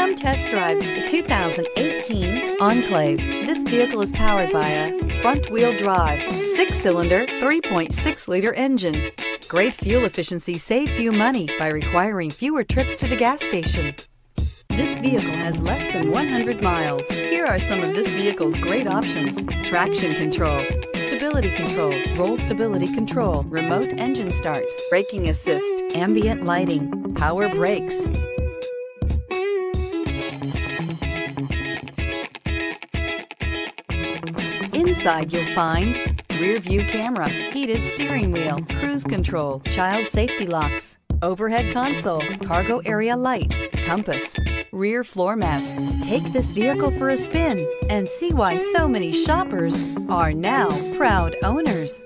Come test drive the 2018 Enclave. This vehicle is powered by a front-wheel drive, six-cylinder, 3.6-liter engine. Great fuel efficiency saves you money by requiring fewer trips to the gas station. This vehicle has less than 100 miles. Here are some of this vehicle's great options. Traction control, stability control, roll stability control, remote engine start, braking assist, ambient lighting, power brakes. Inside you'll find rear view camera, heated steering wheel, cruise control, child safety locks, overhead console, cargo area light, compass, rear floor mats. Take this vehicle for a spin and see why so many shoppers are now proud owners.